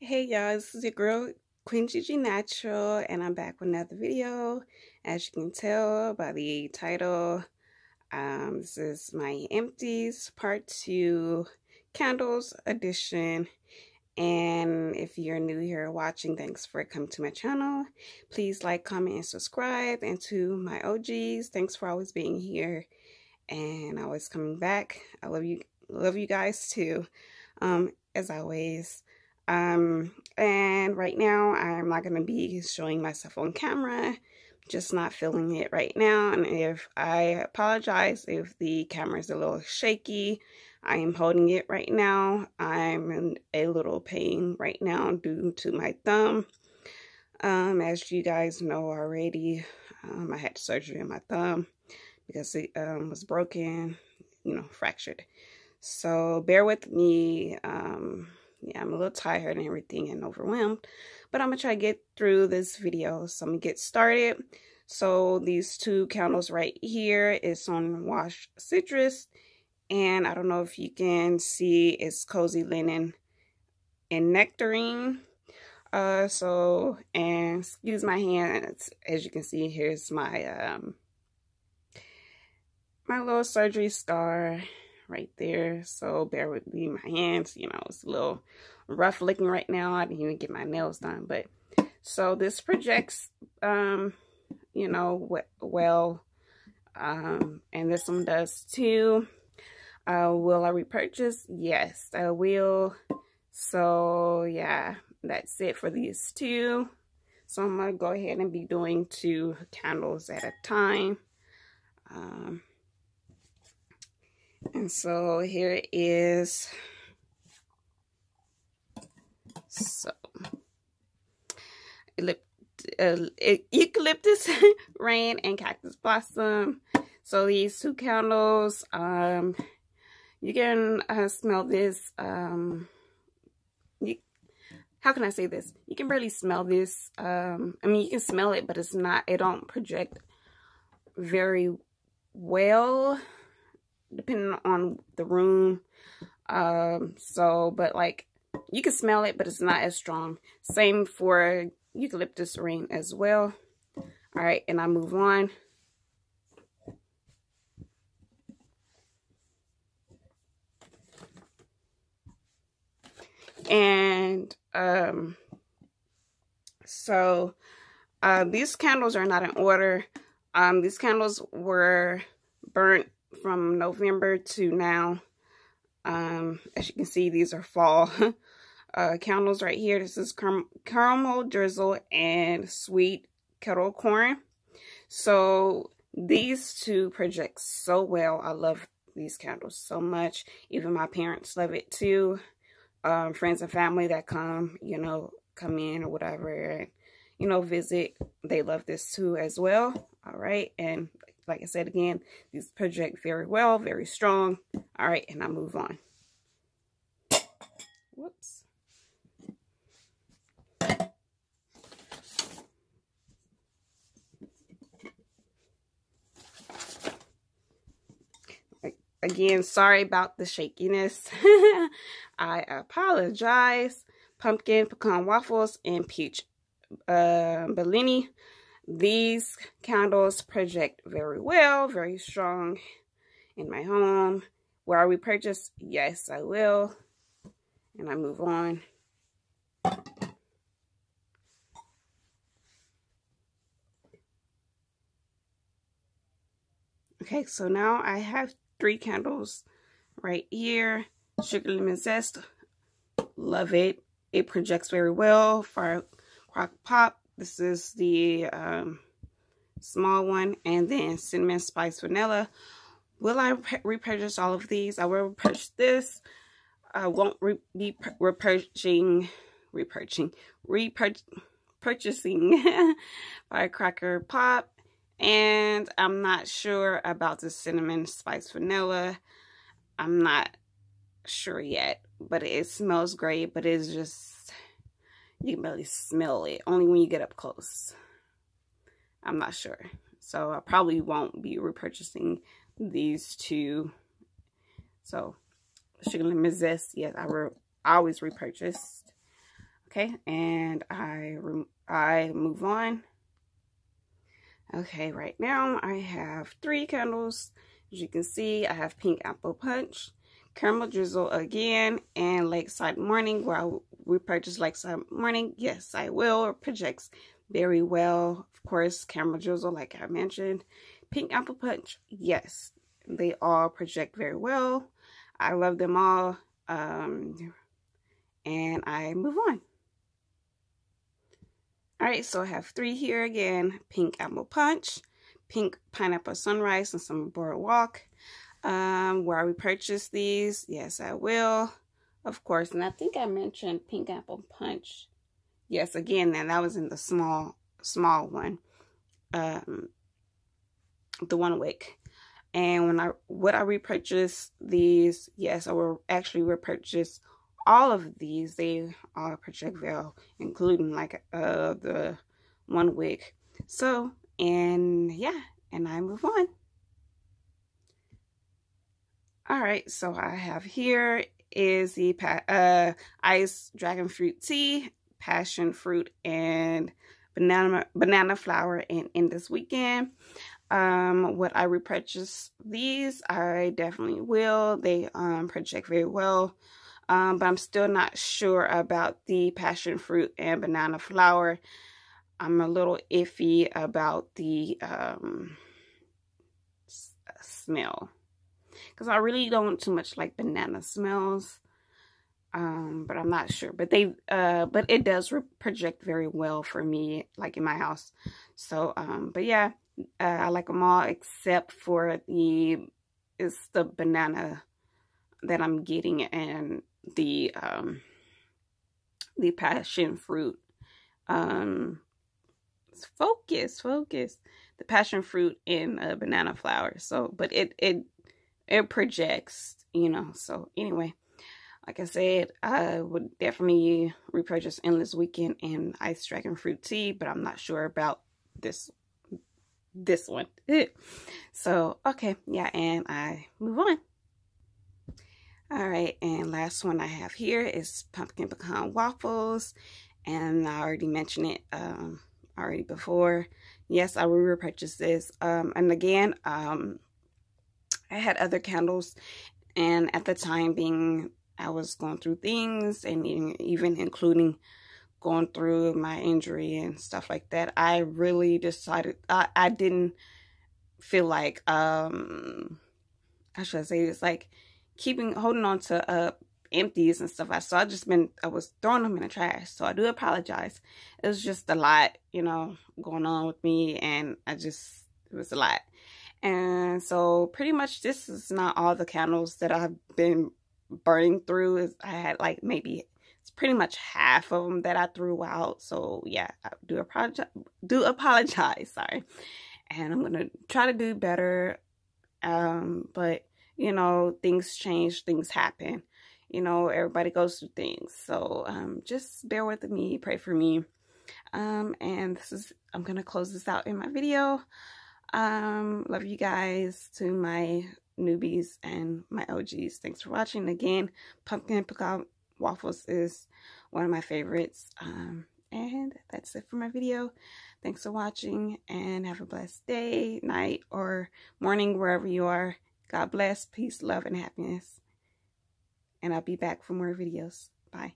Hey y'all, this is your girl Queen GeGe Natural and I'm back with another video. As you can tell by the title, um, this is my empties part 2 candles edition. And if you're new here watching, thanks for coming to my channel. Please like, comment, and subscribe. And to my OGs, thanks for always being here and always coming back. I love you, love you guys too. Um, as always. Um, and right now I'm not going to be showing myself on camera. Just not feeling it right now. And if I apologize if the camera is a little shaky, I am holding it right now. I'm in a little pain right now due to my thumb. Um, as you guys know already, um, I had surgery on my thumb because it um, was broken, you know, fractured. So bear with me. Um, yeah, I'm a little tired and everything and overwhelmed. But I'm to try to get through this video. So I'm to get started. So these two candles right here is on Wash Citrus. And I don't know if you can see it's Cozy Linen and Nectarine. Uh, so, and excuse my hands. As you can see, here's my, um, my little surgery scar right there. So bear with me. My hands, you know, it's a little rough looking right now. I didn't even get my nails done. But so this projects, um, you know, well. Um, and this one does too. Uh, will I repurchase? Yes, I will. So yeah, that's it for these two. So I'm going to go ahead and be doing two candles at a time. Um, and so here it is. So, uh, eucalyptus rain and cactus blossom. So these two candles, um, you can uh, smell this. Um, you, how can I say this? You can barely smell this. Um, I mean, you can smell it, but it's not. It don't project very well depending on the room. Um, so, but like, you can smell it, but it's not as strong. Same for eucalyptus rain as well. All right, and I move on. And um, so uh, these candles are not in order. Um, these candles were burnt from November to now. Um, as you can see, these are fall uh, candles right here. This is caramel drizzle and sweet kettle corn. So these two project so well. I love these candles so much. Even my parents love it too. Um, friends and family that come, you know, come in or whatever, and, you know, visit. They love this too as well. All right. And like I said again, these project very well, very strong. All right, and I move on. Whoops. Again, sorry about the shakiness. I apologize. Pumpkin pecan waffles and peach uh, Bellini these candles project very well, very strong in my home. Will I repurchase? Yes, I will. And I move on. Okay, so now I have three candles right here. Sugar Lemon Zest. Love it. It projects very well. Fire Crock Pop. This is the um, small one. And then Cinnamon Spice Vanilla. Will I repurchase all of these? I will repurchase this. I won't re be repurchasing, repurchasing, repurchasing Firecracker Pop. And I'm not sure about the Cinnamon Spice Vanilla. I'm not sure yet. But it smells great. But it's just you can barely smell it. Only when you get up close. I'm not sure. So I probably won't be repurchasing these two. So Sugar Lemon Zest, yes, I, re I always repurchased. Okay, and I I move on. Okay, right now I have three candles. As you can see, I have Pink Apple Punch, Caramel Drizzle again, and Lakeside Morning, where I repurchase Lakeside Morning. Yes, I will. It projects very well. Of course, Caramel Drizzle, like I mentioned. Pink Apple Punch, yes, they all project very well. I love them all. Um, and I move on. All right, so I have three here again. Pink Apple Punch, Pink Pineapple Sunrise, and some Boardwalk. Um, where I repurchase these? Yes, I will. Of course, and I think I mentioned Pink Apple Punch. Yes, again, and that was in the small, small one. Um, the one wick. And when I, would I repurchase these? Yes, I will actually repurchase all of these, they are Project projectile, including like uh the one wick. So, and yeah, and I move on. All right, so I have here is the uh, ice dragon fruit tea, passion fruit, and banana banana flower. And Endless Weekend, um, would I repurchase these? I definitely will. They um project very well um, but I'm still not sure about the passion fruit and banana flower. I'm a little iffy about the um, smell because I really don't too much like banana smells. Um, but I'm not sure. But they, uh, but it does project very well for me, like in my house. So, um, but yeah, uh, I like them all except for the, it's the banana that I'm getting and the um, the passion fruit. Um, focus, focus. The passion fruit in a banana flower. So, but it it it projects, you know. So anyway, like I said, I would definitely repurchase Endless Weekend and Ice Dragon Fruit Tea, but I'm not sure about this this one. so okay, yeah, and I move on. All right, and last one I have here is pumpkin pecan waffles, and I already mentioned it um, already before. Yes, I will repurchase this. Um, and again, um, I had other candles, and at the time being, I was going through things, and even including going through my injury and stuff like that. I really decided I, I didn't feel like um, I should say it's like keeping holding on to uh empties and stuff. I so I just been I was throwing them in the trash. So I do apologize. It was just a lot, you know, going on with me and I just it was a lot. And so pretty much this is not all the candles that I've been burning through. I had like maybe it's pretty much half of them that I threw out. So yeah, I do apologize do apologize, sorry. And I'm gonna try to do better. Um, but you know, things change, things happen. You know, everybody goes through things. So um, just bear with me, pray for me. Um, and this is, I'm going to close this out in my video. Um, love you guys to my newbies and my OGs. Thanks for watching. Again, pumpkin pecan waffles is one of my favorites. Um, and that's it for my video. Thanks for watching and have a blessed day, night, or morning, wherever you are. God bless, peace, love, and happiness. And I'll be back for more videos. Bye.